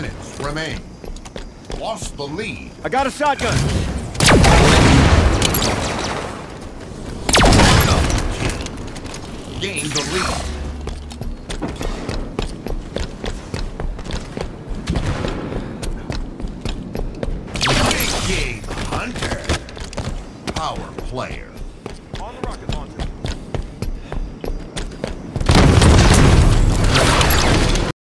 minutes remain. Lost the lead. I got a shotgun. Gained the lead. Big Game Hunter. Power player. On the rocket.